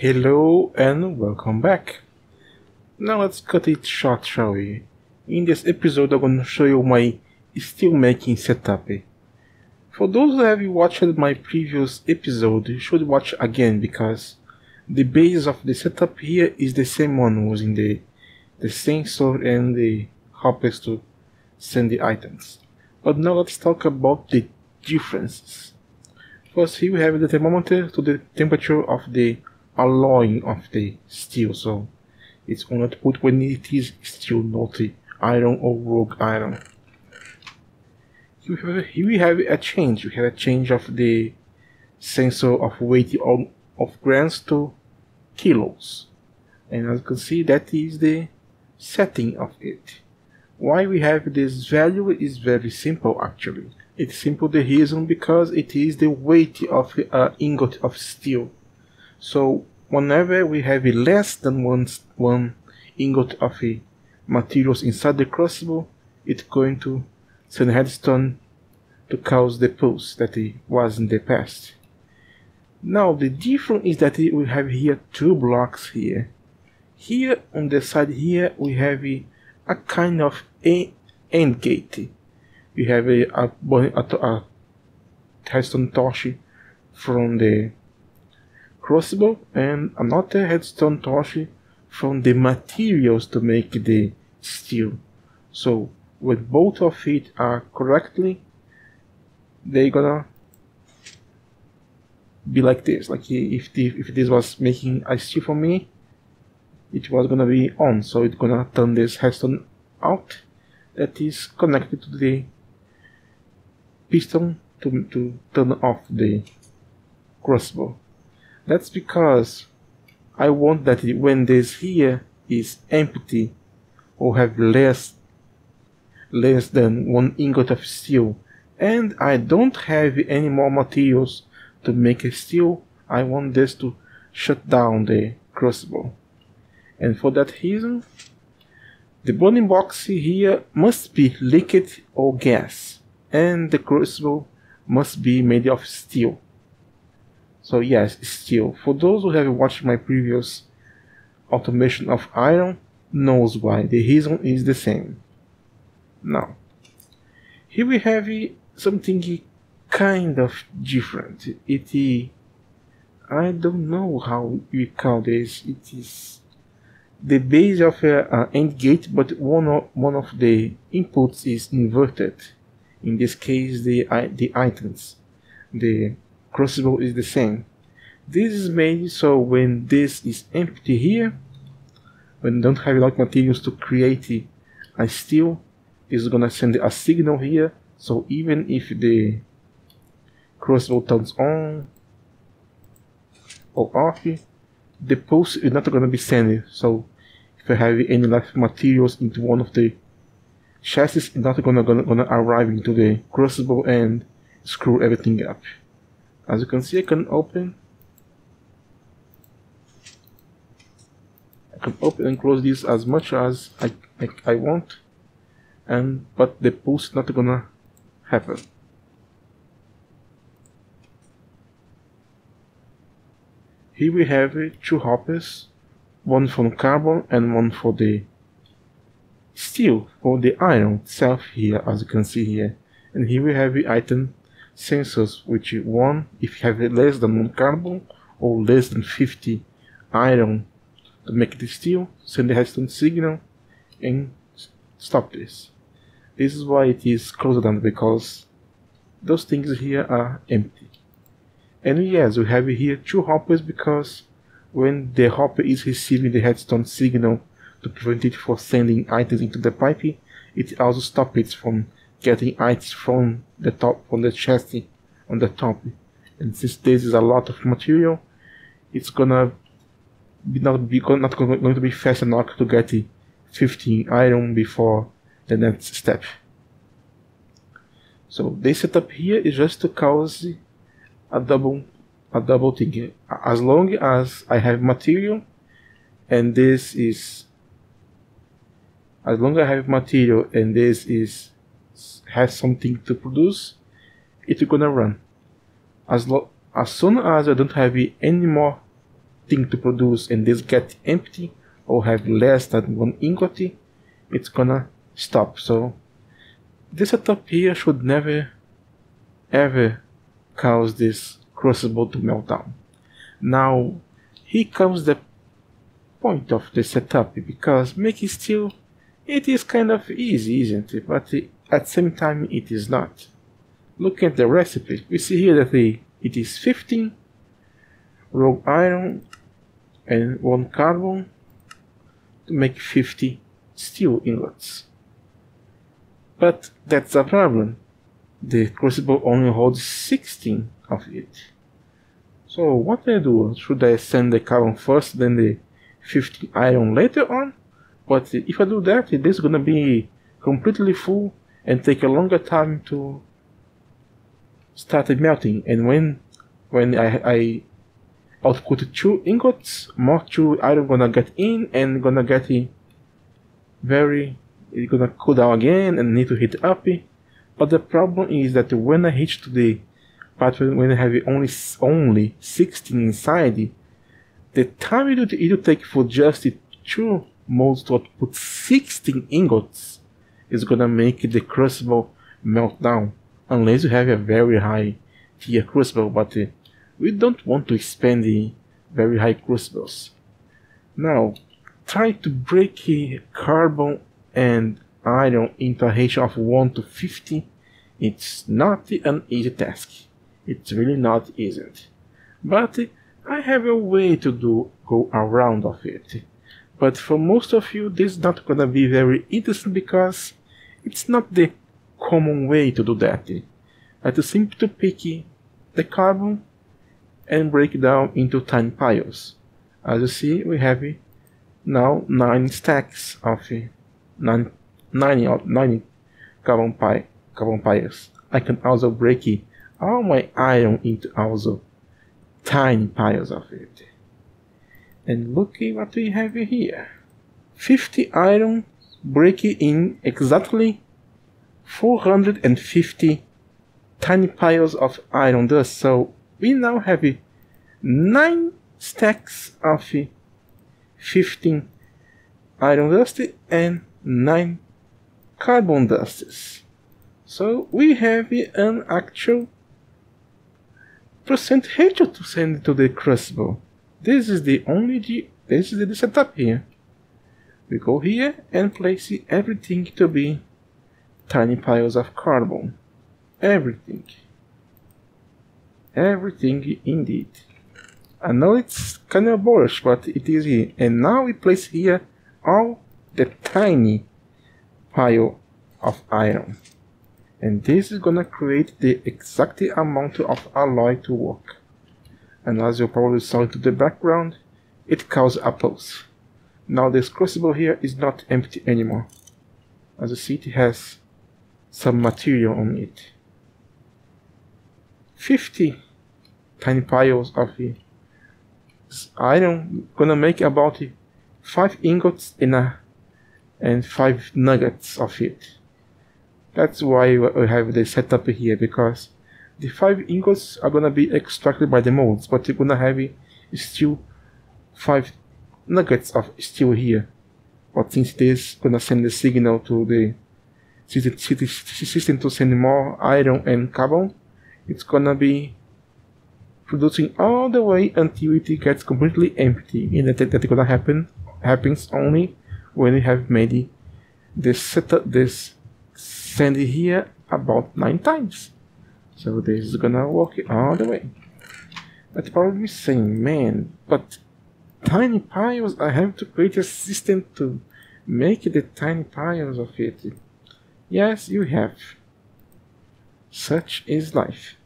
Hello and welcome back. Now let's cut it short, shall we? In this episode, I'm going to show you my steel making setup. For those who have watched my previous episode, you should watch again because the base of the setup here is the same one using the the sensor and the hoppers to send the items. But now let's talk about the differences. First here we have the thermometer to the temperature of the alloying of the steel. So it's only put when it is steel, not iron or wrought iron. We, have, we have a change. We have a change of the sensor of weight of, of grams to kilos. And as you can see, that is the setting of it. Why we have this value is very simple actually. It's simple the reason because it is the weight of a uh, ingot of steel. So whenever we have less than one, one ingot of materials inside the crucible, it's going to send redstone to cause the pulse that it was in the past. Now the difference is that we have here two blocks here. Here on the side here we have a, a kind of a AND gate. We have a, a, a, a torch from the crucible and another redstone torch from the materials to make the steel. So when both of it are correctly, they're gonna be like this. Like if the, if this was making a steel for me, it was gonna be on. So it's gonna turn this redstone out that is connected to the piston to, to turn off the crucible. That's because I want that when this here is empty or have less less than one ingot of steel and I don't have any more materials to make a steel I want this to shut down the crucible and for that reason the burning box here must be liquid or gas and the crucible must be made of steel so yes, steel. For those who have watched my previous automation of iron, knows why. The reason is the same. Now, here we have something kind of different. It is, I don't know how we call this. It is the base of an AND gate, but one of, one of the inputs is inverted. In this case, the the items, the crucible is the same. This is made so when this is empty here, when don't have enough materials to create a steel, is gonna send a signal here. So even if the crossbow turns on or off, the pulse is not gonna be sent. So if I have any left materials into one of the chassis, it's not gonna, gonna, gonna arrive into the crossbow and screw everything up. As you can see, I can open. I can open and close this as much as I, I, I want, and but the pulse not gonna happen. Here we have two hoppers, one for carbon and one for the steel, for the iron itself here, as you can see here. And here we have the item sensors which one if you have less than one carbon or less than 50 iron to make the steel send the redstone signal and stop this. This is why it is closed down because those things here are empty. And yes we have here two hoppers because when the hopper is receiving the redstone signal to prevent it from sending items into the pipe it also stops it from getting items from the top from the chassis on the top. And since this is a lot of material it's gonna be not be not going to be fast enough to get the 15 iron before the next step. So this setup here is just to cause a double a double thing. As long as I have material and this is as long as I have material and this is has something to produce, it's gonna run. As, lo- as soon as I don't have any more thing to produce and this get empty or have less than one ingot, it's gonna stop. So this setup here should never ever cause this crucible to melt down. Now here comes the point of the setup because making steel it is kind of easy isn't it but at the same time it is not. Looking at the recipe. We see here that the, it is 15 raw iron and 1 carbon to make 50 steel ingots. But that's a problem. The crucible only holds 16 of it. So what do I do? Should I send the carbon first, then the 50 iron later on? But if I do that, it is gonna be completely full and take a longer time to start melting. And when when I, I output two ingots, more two iron gonna get in and gonna get very it's gonna cool down again and need to heat up. But the problem is that when I hit to the but when I have only only 16 inside, the time it would, it would take for just two molds to output 16 ingots is gonna make the crucible melt down, unless you have a very high tier crucible, but uh, we don't want to expand the very high crucibles. Now, try to break carbon and iron into a ratio of 1 to 50. It's not an easy task. It's really not easy. But I have a way to do go around of it. But for most of you, this is not gonna be very interesting because it's not the common way to do that. It's simply to pick the carbon and break it down into tiny piles. As you see, we have now 9 stacks of uh, 9, 90, 90 carbon, pie, carbon piles. I can also break all my iron into also tiny piles of it. And look at what we have here. 50 iron breaking in exactly 450 tiny piles of iron dust. So we now have 9 stacks of 15 iron dust and 9 carbon dusts. So we have an actual percent hatcher to send to the crucible. This is the only G this is the setup here. We go here and place everything to be tiny piles of carbon. Everything. Everything indeed. I know it's kind of boorish, but it is here. And now we place here all the tiny pile of iron and this is gonna create the exact amount of alloy to work and as you probably saw into the background it causes apples now this crucible here is not empty anymore as you see it has some material on it. 50 tiny piles of iron gonna make about 5 ingots in a and 5 nuggets of it. That's why we have the setup here because the five ingots are gonna be extracted by the molds, but you're gonna have still five nuggets of steel here. But since this gonna send the signal to the system to send more iron and carbon, it's gonna be producing all the way until it gets completely empty. And that that's gonna happen happens only when you have made this setup this send here about 9 times. So this is gonna work all the way. But probably saying, man, but tiny piles, I have to create a system to make the tiny piles of it. Yes, you have. Such is life.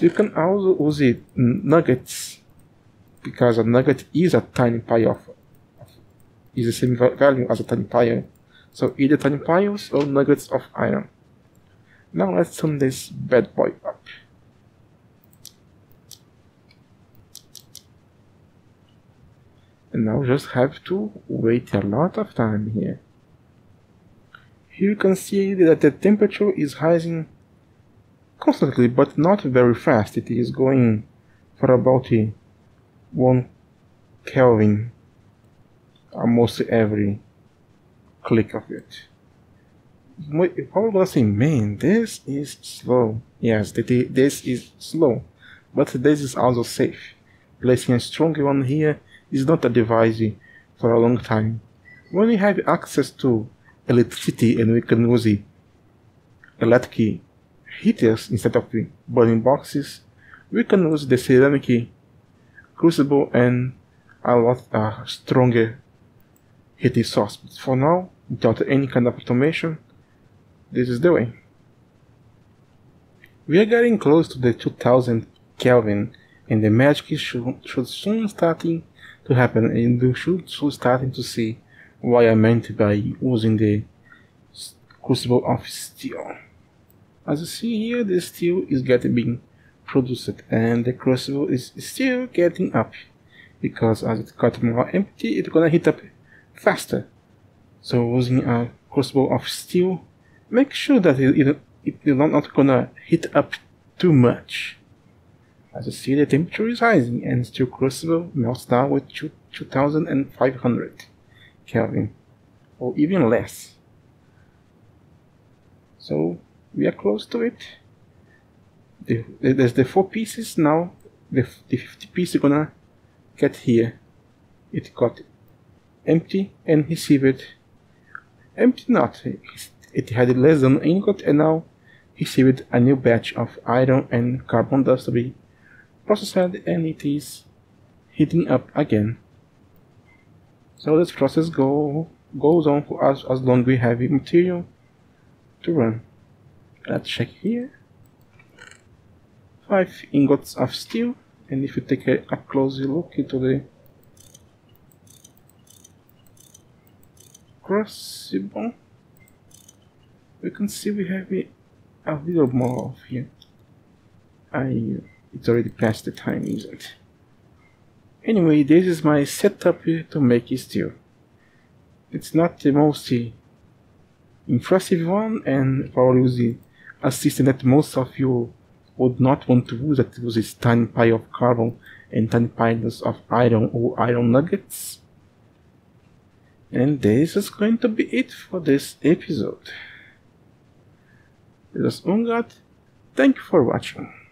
You can also use it nuggets because a nugget is a tiny pile of, of is the same value as a tiny pile. So either tiny piles or nuggets of iron. Now let's turn this bad boy up. And now just have to wait a lot of time here. Here you can see that the temperature is rising constantly but not very fast. It is going for about one Kelvin almost every click of it. You're probably gonna say, man, this is slow. Yes, this is slow, but this is also safe. Placing a stronger one here is not a device for a long time. When we have access to electricity and we can use it, electric heaters instead of burning boxes, we can use the ceramic crucible and a lot uh, stronger heating source. But for now, without any kind of automation, this is the way. We are getting close to the 2000 Kelvin and the magic should, should soon starting to happen and you should soon starting to see why I meant by using the crucible of steel. As you see here, the steel is getting being produced and the crucible is still getting up because as it got more empty, it's gonna heat up faster. So using a crucible of steel, make sure that it, it, it is not gonna heat up too much. As you see, the temperature is rising and steel crucible melts down with 2500 Kelvin or even less. So we are close to it. The, there's the four pieces now. The, the 50 piece is gonna get here. It got empty and received empty not. It had less than ingot and now received a new batch of iron and carbon dust to be processed and it is heating up again. So this process go goes on for us as long we have material to run. Let's check here. 5 ingots of steel and if you take a, a closer look into the crucible we can see we have a, a little more of here I it's already past the time isn't it anyway this is my setup to make steel it's not the most impressive one and probably the a system that most of you would not want to use that uses tiny pile of carbon and tiny piles of iron or iron nuggets. And this is going to be it for this episode. This is UNGGod. Thank you for watching.